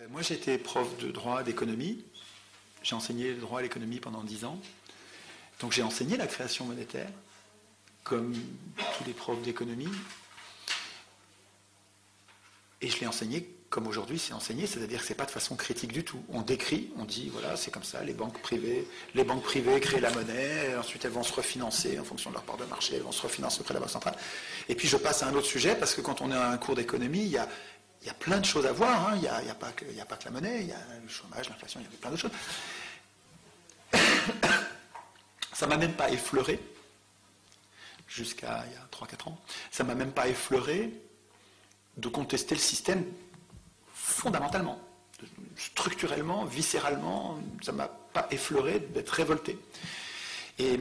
Euh, Moi, été prof de droit d'économie. J'ai enseigné le droit à l'économie pendant dix ans. Donc, j'ai enseigné la création monétaire, comme tous les profs d'économie. Et je l'ai enseigné comme aujourd'hui c'est enseigné, c'est-à-dire que c'est pas de façon critique du tout. On décrit, on dit voilà, c'est comme ça, les banques privées, les banques privées créent la monnaie, ensuite elles vont se refinancer en fonction de leur part de marché, elles vont se refinancer auprès de la Banque centrale. Et puis je passe à un autre sujet, parce que quand on est à un cours d'économie, il y a, il y a plein de choses à voir. hein. Il n'y a, pas que- la monnaie, il y a le chômage, l'inflation, il y a plein d'autres choses. Ça m'a même pas effleuré, jusqu'à il y a 3-4 ans, ça m'a même pas effleuré de contester le système fondamentalement, structurellement, viscéralement, ça ne m'a pas effleuré d'être révolté. Et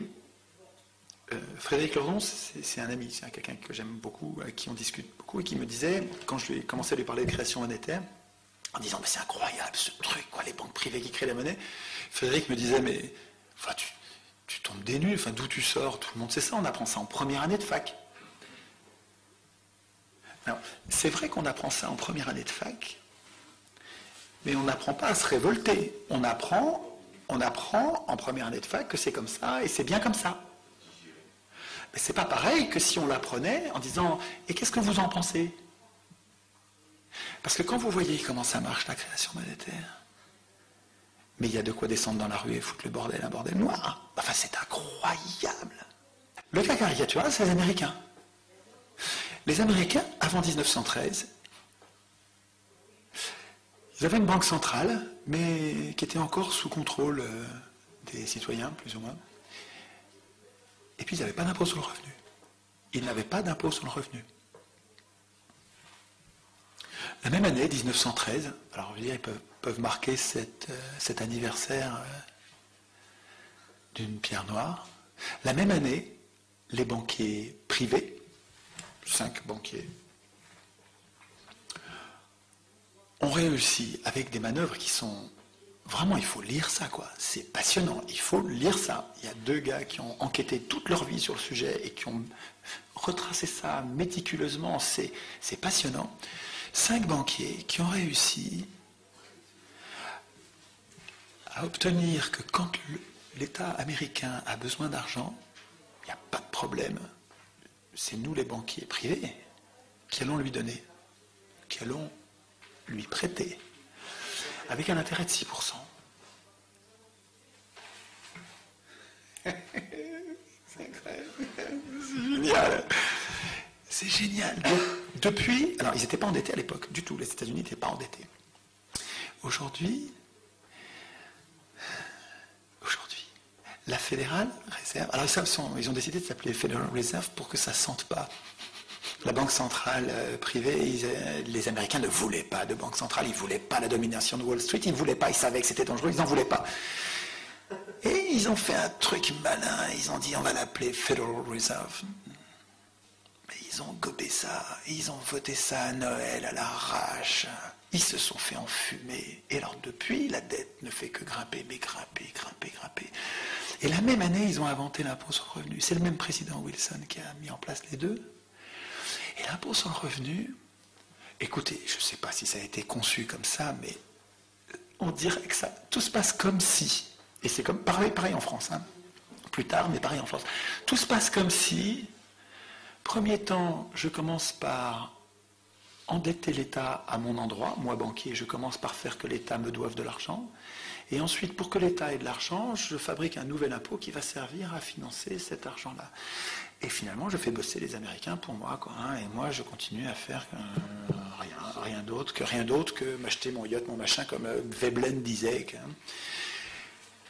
euh, Frédéric Lordon, c'est un ami, c'est quelqu'un que j'aime beaucoup, avec qui on discute beaucoup, et qui me disait, quand je lui ai commencé à lui parler de création monétaire, en disant, mais c'est incroyable ce truc, quoi, les banques privées qui créent la monnaie, Frédéric me disait, mais enfin, tu, tombes des enfin, d'où tu sors, tout le monde sait ça, on apprend ça en première année de fac. Alors, C'est vrai qu'on apprend ça en première année de fac, mais on n'apprend pas à se révolter. On apprend, on apprend en première année de fac que c'est comme ça et c'est bien comme ça. Mais c'est pas pareil que si on l'apprenait en disant Et qu'est-ce que vous en pensez? Parce que quand vous voyez comment ça marche la création monétaire, mais il y a de quoi descendre dans la rue et foutre le bordel, un bordel noir. Enfin, c'est incroyable. Le cas caricatural, c'est les Américains. Les Américains, avant 1913, ils avaient une banque centrale, mais qui était encore sous contrôle euh, des citoyens, plus ou moins. Et puis, ils n'avaient pas d'impôt sur le revenu. Ils n'avaient pas d'impôt sur le revenu. La même année, 1913, alors je veux dire, ils peuvent, marquer euh, cet anniversaire euh, d'une pierre noire. La même année, les banquiers privés, cinq banquiers, ont réussi avec des manœuvres qui sont vraiment, il faut lire ça, quoi. C'est passionnant. Il faut lire ça. Il y a deux gars qui ont enquêté toute leur vie sur le sujet et qui ont retracé ça méticuleusement. C'est, passionnant. Cinq banquiers qui ont réussi à obtenir que quand l'État américain a besoin d'argent, il n'y a pas de problème. C'est nous, les banquiers privés, qui allons lui donner, qui allons lui prêter, avec un intérêt de 6%. C'est incroyable. C'est génial. C'est génial. Donc, depuis, alors ils n'étaient pas endettés à l'époque, du tout. Les États-Unis n'étaient pas endettés. Aujourd'hui, aujourd'hui, la Fédérale Réserve, alors sont- ils ont décidé de s'appeler Federal Reserve pour que ça sente pas. La banque centrale euh, privée, euh, les Américains ne voulaient pas de banque centrale, ils ne voulaient pas la domination de Wall Street, ils ne voulaient pas, ils savaient que c'était dangereux, ils n'en voulaient pas. Et ils ont fait un truc malin, ils ont dit on va l'appeler Federal Reserve. Ils ont gobé ça, ils ont voté ça à Noël à l'arrache. Ils se sont fait enfumer. Et alors depuis, la dette ne fait que grimper, mais grimper, grimper, grimper. Et la même année, ils ont inventé l'impôt sur le revenu. C'est le même président Wilson qui a mis en place les deux. Et l'impôt le revenu, écoutez, je ne sais pas si ça a été conçu comme ça, mais on dirait que ça, tout se passe comme si, et c'est comme pareil, pareil en France, hein, plus tard, mais pareil en France, tout se passe comme si, premier temps, je commence par endetter l'État à mon endroit, moi banquier, je commence par faire que l'État me doive de l'argent, et ensuite, pour que l'État ait de l'argent, je fabrique un nouvel impôt qui va servir à financer cet argent-là. Et finalement, je fais bosser les Américains pour moi, quoi. hein, et moi, je continue à faire euh, rien, rien d'autre que rien d'autre que m'acheter mon yacht, mon machin, comme euh, Veblen disait. que-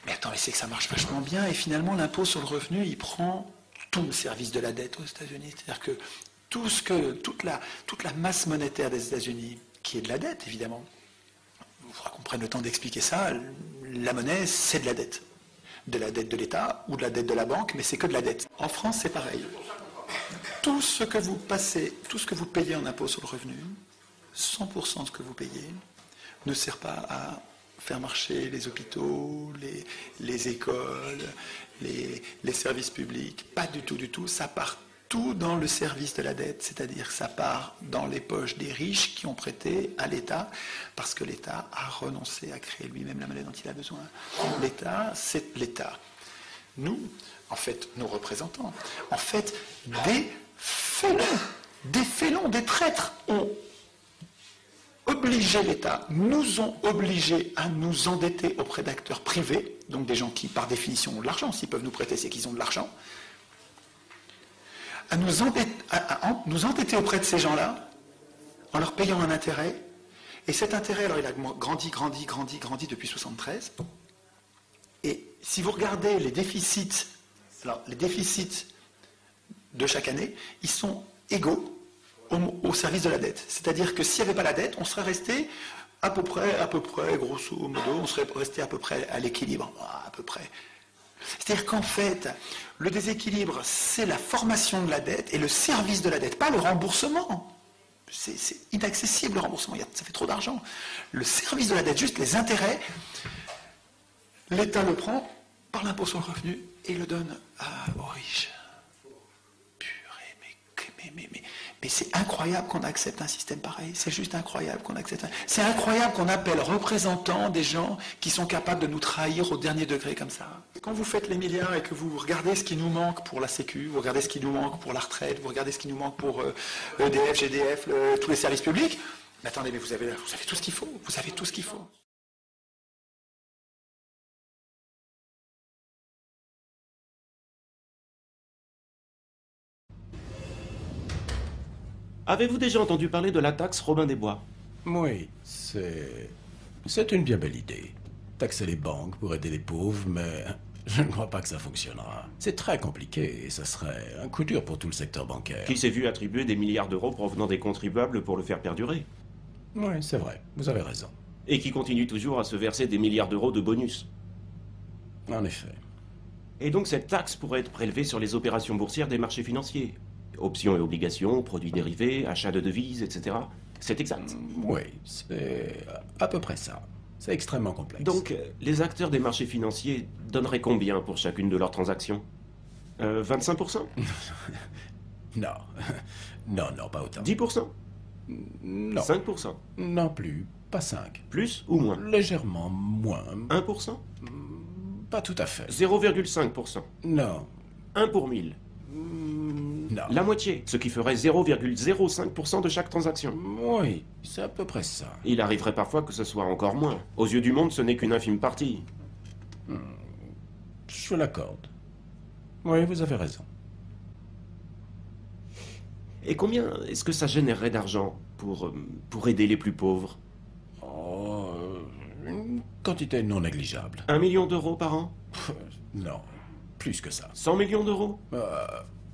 mais attends, mais c'est que ça marche vachement bien. Et finalement, l'impôt sur le revenu, il prend tout le service de la dette aux États-Unis. C'est-à-dire que tout ce que toute la toute la masse monétaire des États-Unis, qui est de la dette, évidemment. Il faudra qu'on prenne le temps d'expliquer ça. La monnaie, c'est de la dette. De la dette de l'État ou de la dette de la banque, mais c'est que de la dette. En France, c'est pareil. Tout ce que vous passez, tout ce que vous payez en impôt sur le revenu, 100% de ce que vous payez, ne sert pas à faire marcher les hôpitaux, les, les écoles, les, les services publics. Pas du tout, du tout. Ça part tout dans le service de la dette, c'est-à-dire ça part dans les poches des riches qui ont prêté à l'État, parce que l'État a renoncé à créer lui-même la monnaie dont il a besoin. L'État, c'est l'État. Nous, en fait, nos représentants, en fait, des félons, des félons, des traîtres ont obligé l'État, nous ont obligés à nous endetter auprès d'acteurs privés, donc des gens qui, par définition, ont de l'argent. S'ils peuvent nous prêter, c'est qu'ils ont de l'argent à nous, endetter, auprès de ces gens-là en leur payant un intérêt. Et cet intérêt, alors il a grandi, grandi, grandi, grandi depuis 73. Et si vous regardez les déficits, alors les déficits de chaque année, ils sont égaux au, service de la dette. C'est-à-dire que s'il n'y avait pas la dette, on serait resté à peu près, à peu près, grosso modo, on serait resté à peu près à l'équilibre, à peu près. C'est-à-dire qu'en fait, le déséquilibre, c'est la formation de la dette et le service de la dette, pas le remboursement. C'est inaccessible le remboursement, ça fait trop d'argent. Le service de la dette, juste les intérêts, l'État le prend par l'impôt sur le revenu et le donne aux riches. Purée, mais, mais, c'est incroyable qu'on accepte un système pareil. C'est juste incroyable qu'on accepte. Un... C'est incroyable qu'on appelle représentants des gens qui sont capables de nous trahir au dernier degré comme ça. Quand vous faites les milliards et que vous regardez ce qui nous manque pour la Sécu, vous regardez ce qui nous manque pour la retraite, vous regardez ce qui nous manque pour EDF, e GDF, tous les services publics, mais attendez, mais vous avez, vous avez tout ce qu'il faut. Vous avez tout ce qu'il faut. Avez-vous déjà entendu parler de la taxe Robin des Bois? Oui, c'est. C'est une bien belle idée. Taxer les banques pour aider les pauvres, mais je ne crois pas que ça fonctionnera. C'est très compliqué et ça serait un coup dur pour tout le secteur bancaire. Qui s'est vu attribuer des milliards d'euros provenant des contribuables pour le faire perdurer? Oui, c'est vrai, vous avez raison. Et qui continue toujours à se verser des milliards d'euros de bonus? En effet. Et donc cette taxe pourrait être prélevée sur les opérations boursières des marchés financiers? Options et obligations, produits dérivés, achats de devises, etc. C'est exact. Oui, c'est à peu près ça. C'est extrêmement complexe. Donc, euh, les acteurs des marchés financiers donneraient combien pour chacune de leurs transactions? Euh, 25% Non. Non, non, pas autant. 10% Non. 5% Non plus. Pas 5. Plus ou moins? Légèrement moins. 1% Pas tout à fait. 0,5% Non. 1 pour 1000 Non. La moitié, ce qui ferait 0,05% de chaque transaction. Oui, c'est à peu près ça. Il arriverait parfois que ce soit encore moins. Aux yeux du monde, ce n'est qu'une infime partie. Je l'accorde. Oui, vous avez raison. Et combien est-ce que ça générerait d'argent pour, euh, pour aider les plus pauvres? Oh, une quantité non négligeable. Un million d'euros par an? Pff, Non, plus que ça. 100 millions d'euros? Euh,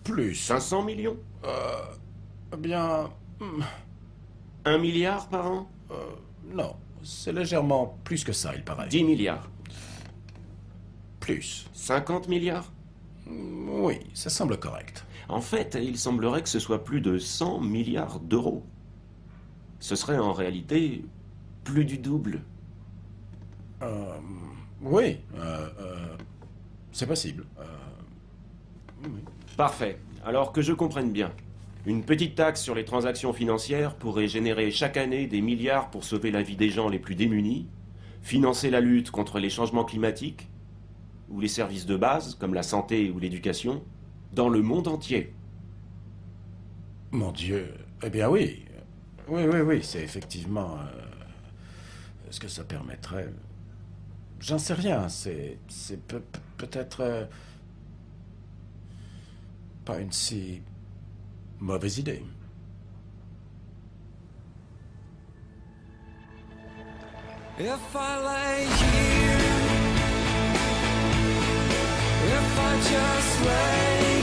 plus. 500 millions Eh bien, hmm, Un milliard par an? Euh, non, c'est légèrement plus que ça, il paraît. 10 milliards Plus. 50 milliards? Oui, ça semble correct. En fait, il semblerait que ce soit plus de 100 milliards d'euros. Ce serait en réalité plus du double. Euh, oui, euh, euh, c'est possible. Euh. Parfait. Alors que je comprenne bien. Une petite taxe sur les transactions financières pourrait générer chaque année des milliards pour sauver la vie des gens les plus démunis, financer la lutte contre les changements climatiques, ou les services de base, comme la santé ou l'éducation, dans le monde entier. Mon Dieu. Eh bien oui. Oui, oui, oui, c'est effectivement euh, ce que ça permettrait. J'en sais rien. C'est, c'est peut- peut-être euh, pas une si mauvaise idée. If I lay here, if I just lay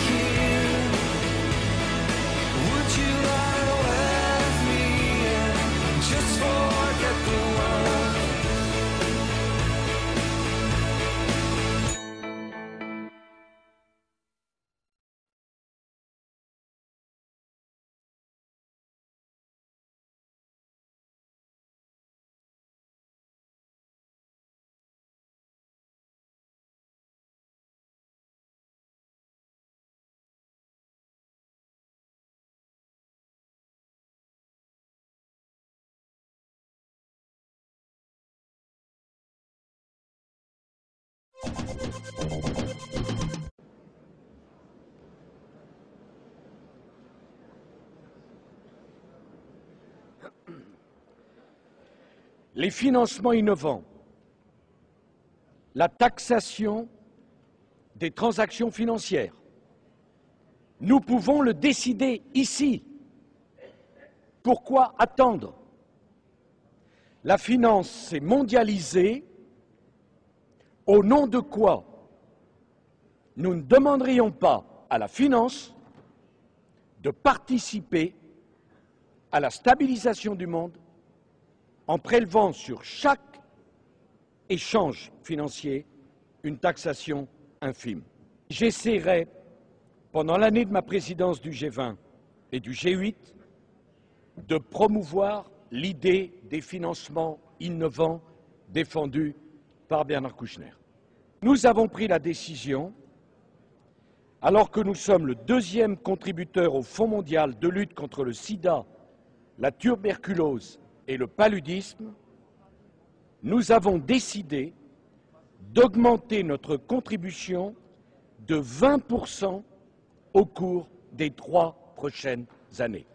les financements innovants, la taxation des transactions financières. Nous pouvons le décider ici. Pourquoi attendre? La finance s'est mondialisée. Au nom de quoi nous ne demanderions pas à la finance de participer à la stabilisation du monde en prélevant sur chaque échange financier une taxation infime. J'essaierai, pendant l'année de ma présidence du G20 et du G8, de promouvoir l'idée des financements innovants défendus par Bernard Kouchner. Nous avons pris la décision, alors que nous sommes le deuxième contributeur au Fonds mondial de lutte contre le sida, la tuberculose et le paludisme, nous avons décidé d'augmenter notre contribution de 20% au cours des trois prochaines années.